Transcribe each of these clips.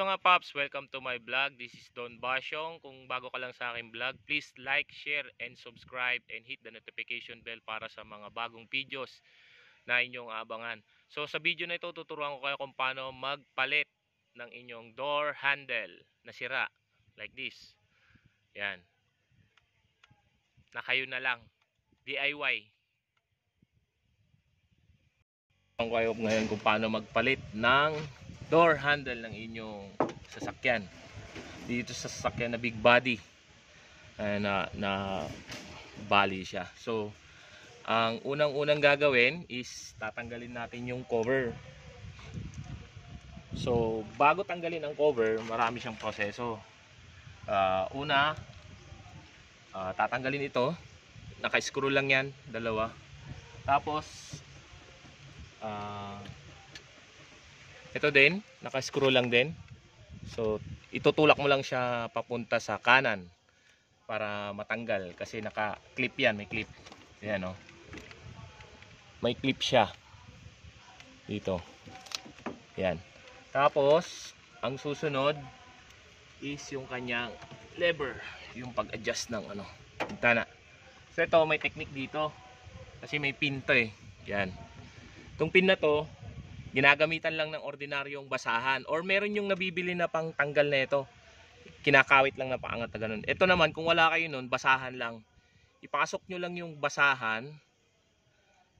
mga paps, welcome to my vlog. This is Don Basyong. Kung bago ka lang sa aking vlog, please like, share, and subscribe and hit the notification bell para sa mga bagong videos na inyong abangan. So sa video na ito, tuturuan ko kayo kung paano magpalit ng inyong door handle na sira. Like this. Yan. Na kayo na lang. DIY. Ko kayo ngayon kung paano magpalit ng door handle ng inyong sasakyan. Dito sa sasakyan na big body uh, na, na bali siya. So ang unang unang gagawin is tatanggalin natin yung cover. So bago tanggalin ang cover marami siyang proseso. Uh, una uh, tatanggalin ito. Naka-screw lang yan dalawa. Tapos uh, ito din, naka-screw lang din. So, itutulak mo lang siya papunta sa kanan para matanggal kasi naka-clip yan, may clip. Ayan oh. May clip siya. Dito. Yan. Tapos, ang susunod is yung kanyang lever, yung pag-adjust ng ano, pintana. So ito may technique dito kasi may pin to eh. Yan. Itong pin na to, ginagamitan lang ng ordinaryong basahan or meron yung nabibili na pang tanggal na ito. Kinakawit lang na paangat na ganun. Ito naman kung wala kayo nun basahan lang. Ipasok nyo lang yung basahan.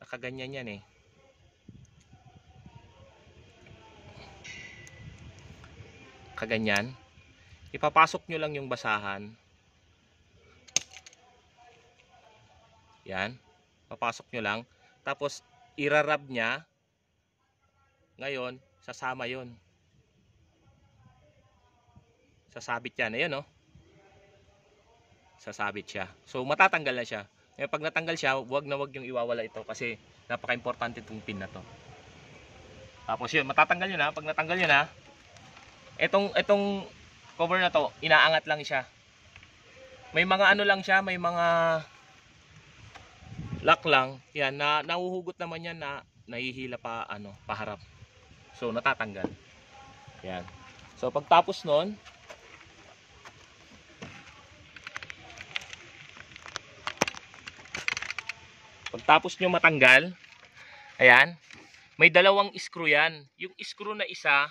Nakaganyan yan eh. Kaganyan. Ipapasok nyo lang yung basahan. Yan. Papasok nyo lang. Tapos irarab nya ngayon, sasama yon Sasabit yan. Ayan, no? Sasabit siya. So, matatanggal na siya. Ngayon, pag natanggal siya, wag na wag yung iwawala ito kasi napaka-importante itong pin na to. Tapos yun, matatanggal yun ha. Pag natanggal yun ha, itong, itong cover na to, inaangat lang siya. May mga ano lang siya, may mga lock lang. Yan, na, nahuhugot naman yan na nahihila pa, ano, paharap. So, natatanggal. Yan. So, pagtapos nun, pagtapos nyo matanggal, ayan, may dalawang screw yan. Yung screw na isa,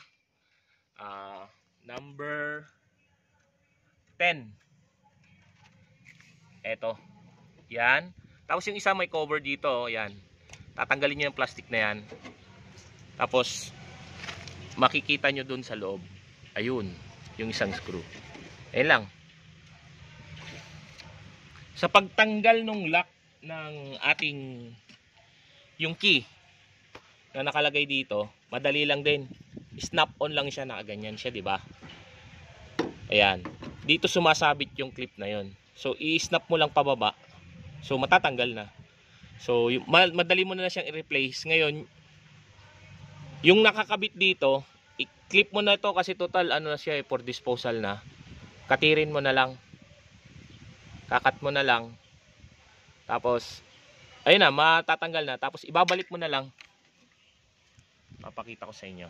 uh, number 10. Eto. Yan. Tapos yung isa may cover dito, yan. Tatanggalin nyo yung plastic na yan. Tapos, makikita nyo dun sa loob ayun yung isang screw. Ayun lang. Sa pagtanggal nung lock ng ating yung key na nakalagay dito madali lang din. Snap on lang siya nakaganyan siya di ba? Ayan. Dito sumasabit yung clip na yon so i-snap mo lang pababa. So matatanggal na. So madali mo na, na siyang i-replace. Ngayon yung nakakabit dito, i-clip mo na ito kasi total ano na siya eh, for disposal na. Katirin mo na lang. Kakat mo na lang. Tapos, ayun na, matatanggal na. Tapos, ibabalik mo na lang. Papakita ko sa inyo.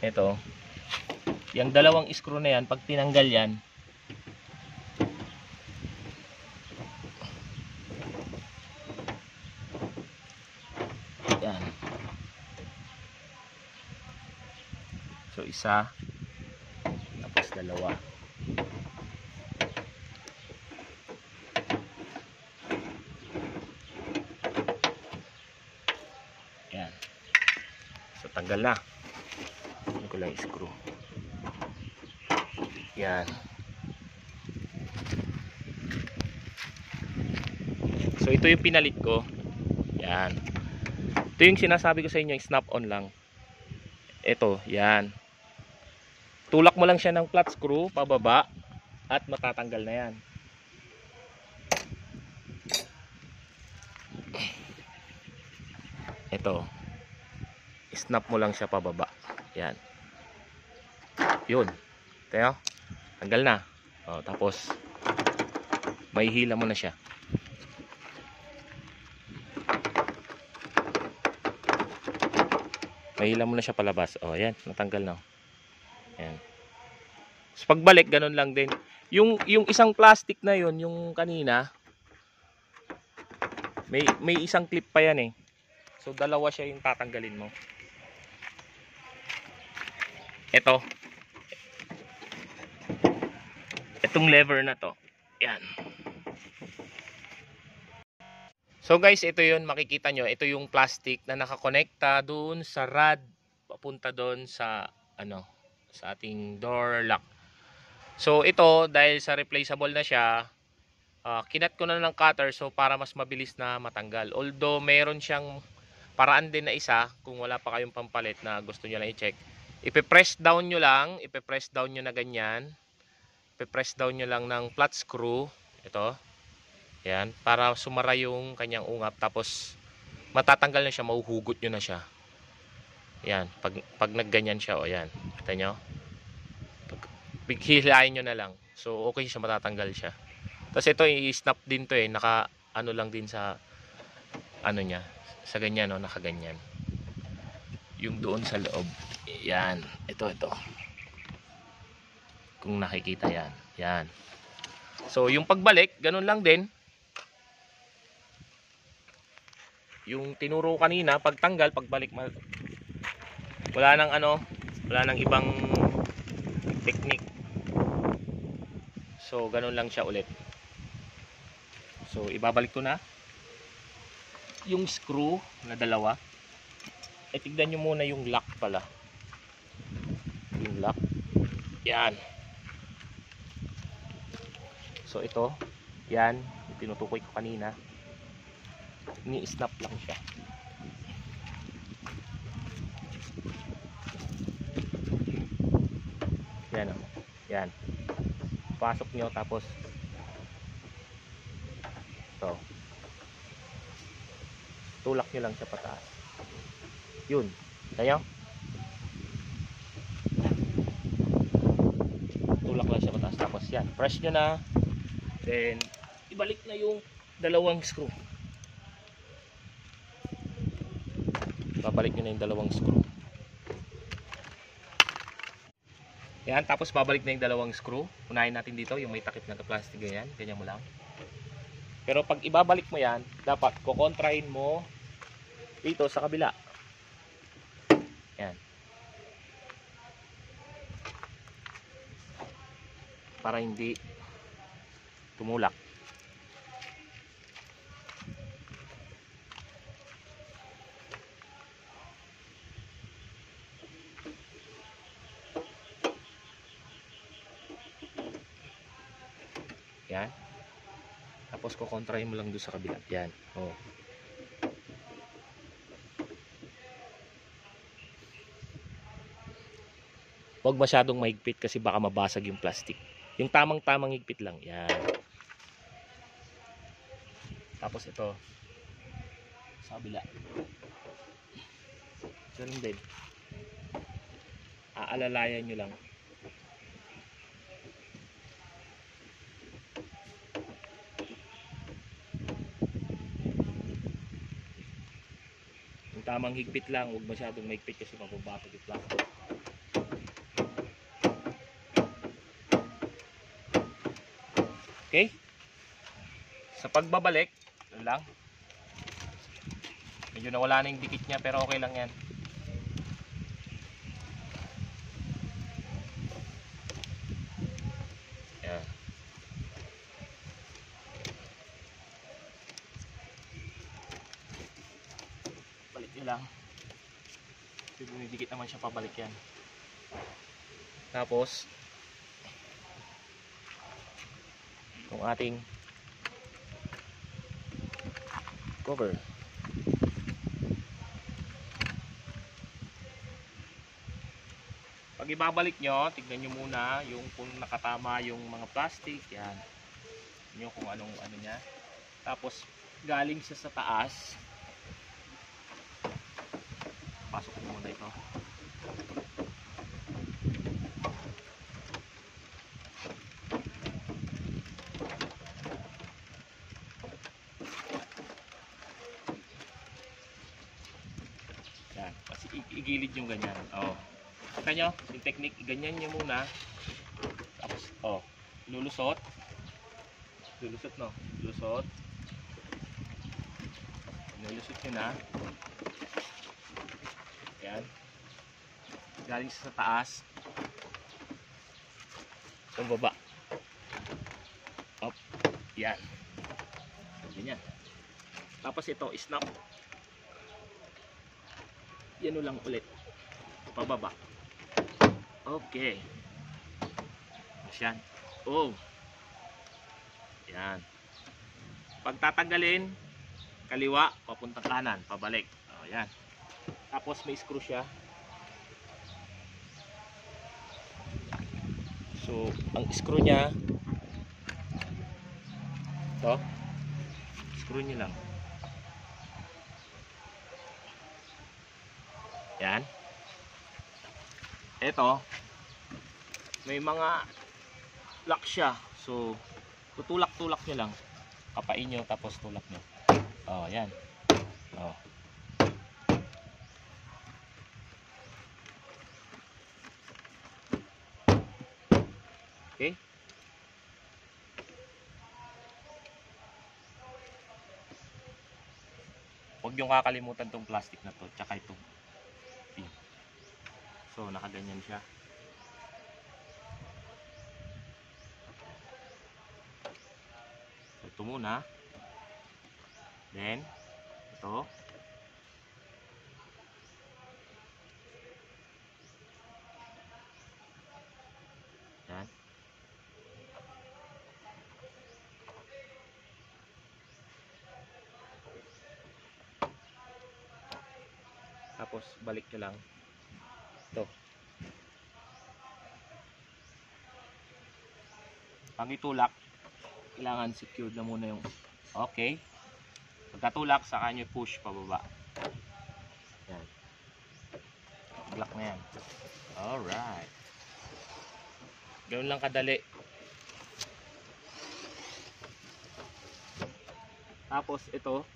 Ito. Yung dalawang screw na yan, pag tinanggal yan, Isa tapos dalawa. Yan. So tanggal na. Ano ko lang screw. Yan. So ito yung pinalit ko. Yan. Ito yung sinasabi ko sa inyo, snap on lang. Ito, yan tulak mo lang siya ng flat screw pababa at matatanggal na yan ito snap mo lang siya pababa yan yun tayo tanggal na o, tapos may hila mo na siya Mahila mo na siya palabas. O, yan. Natanggal na. Yan. Pagbalik, ganun lang din. Yung, yung isang plastic na yon yung kanina, may, may isang clip pa yan eh. So, dalawa siya yung tatanggalin mo. Ito. Itong lever na to. Yan. So guys, ito yun, makikita nyo, ito yung plastic na nakakonekta doon sa rod, papunta doon sa, ano, sa ating door lock. So ito, dahil sa replaceable na siya, ah, kinat ko na ng cutter so para mas mabilis na matanggal. Although meron siyang paraan din na isa, kung wala pa kayong pampalit na gusto nyo lang i-check. Ipe-press down nyo lang, ipe-press down nyo na ganyan. Ipe-press down nyo lang ng flat screw. Ito. Yan, para sumara yung kanyang ungap tapos matatanggal na siya, mahuhugot nyo na siya. Yan, pag, pag nagganyan siya, o yan, kita nyo? Bighilain nyo na lang. So, okay siya, matatanggal siya. Tapos ito, i-snap din to eh, naka, ano lang din sa, ano niya, sa ganyan, no, nakaganyan. Yung doon sa loob. Yan, ito, ito. Kung nakikita yan, yan. So, yung pagbalik, ganun lang din. yung tinuro kanina pagtanggal pagbalik wala nang ano wala nang ibang technique so ganun lang siya ulit. So ibabalik ko na yung screw na dalawa. Eh tignan nyo muna yung lock pala. Yung lock. Yan. So ito. Yan. Tinutukoy ko kanina. Ni-snap lang siya. Yan o. Yan. Pasok nyo tapos ito. Tulak nyo lang siya pataas. Yun. Tayo. Tulak lang siya pataas. Tapos yan. Press nyo na. Then, ibalik na yung dalawang screw. babalik nyo na yung dalawang screw yan tapos babalik na yung dalawang screw. Unahin natin dito yung may takip na plastic ganyan ganyan mo lang. Pero pag ibabalik mo yan dapat kukontrahin mo dito sa kabila. Yan. Para hindi tumulak Yan. Tapos kukontrahin mo lang doon sa kabila. Yan. Oh. Huwag masyadong mahigpit kasi baka mabasag yung plastic. Yung tamang-tamang higpit lang. Yan. Tapos ito. Sa kabila. Ganun din. Aalalayan nyo lang. Tamang higpit lang, huwag masyadong mahigpit kasi mababasag yung plastic. Okay? Sa pagbabalik, lang. Medyo nawala na yung dikit niya pero okay lang. Yan. balik nyo lang dumidikit naman siya pabalik yan. Tapos itong ating cover. Pag ibabalik nyo tignan nyo muna yung kung nakatama yung mga plastic yan. Nyo kung anong ano nya tapos galing siya sa taas pasok ko muna ito yan kasi igilid yung ganyan. Oh. Kita nyo, yung technique, ganyan nyo muna. Tapos, oh, lulusot. Lulusot, no? Lulusot. Lulusot nyo na. Yan. Galing sa taas. Yung baba. Up. Yan. Ganyan. Tapos ito, snap. Yan lang ulit. Pababa. Okay. Yan. Oh. Yan. Pag tatanggalin, kaliwa, papuntang kanan, pabalik. Oh, yan. Tapos may screw siya. So, ang screw niya to screw niyo lang. Yan. Ito, may mga lock siya. So, tutulak-tulak nyo lang. Kapain nyo, tapos tulak nyo. Oh, yan. Oh. Okay. Huwag yung kakalimutan tong plastic na to, tsaka itong pin. So, nakaganyan siya. So, ito muna. Then, ito. Yan. Tapos, balik nyo lang. Ito. Pag itulak, kailangan secured na muna yung okay. Pagkatulak, saka nyo push pababa. Yan. Block na yan. Alright. Ganoon lang kadali. Tapos ito,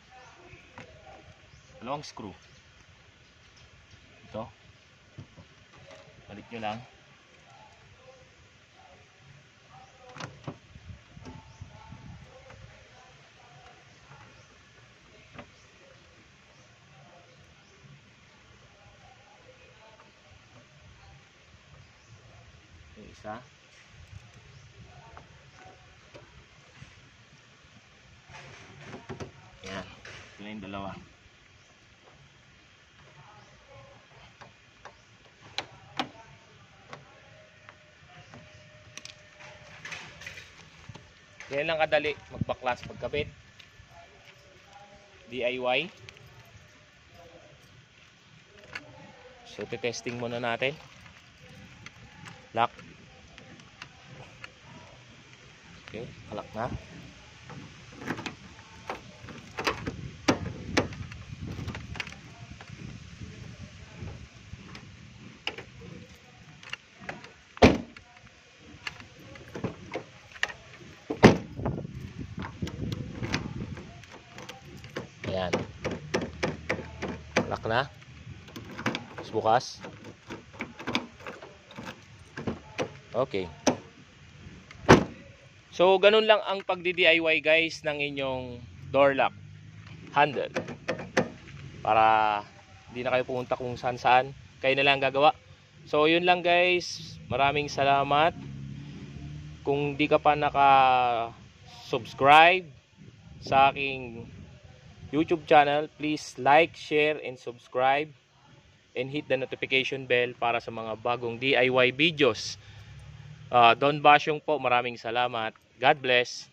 dalawang screw. Ito. Balik nyo lang. Isa. Yan. Na yung dalawa. Yan lang kadali magbaklas pagkabit. DIY. So, testing muna natin. Lock. Okay, kalak na. Ayan. Lock na. Tapos bukas. Okay. So, ganun lang ang pagdi-DIY guys ng inyong door lock handle. Para hindi na kayo pumunta kung saan saan. Kayo na lang gagawa. So, yun lang guys. Maraming salamat. Kung di ka pa naka-subscribe sa aking YouTube channel, please like, share, and subscribe. And hit the notification bell para sa mga bagong DIY videos. Uh, Don Basyong po, maraming salamat. God bless.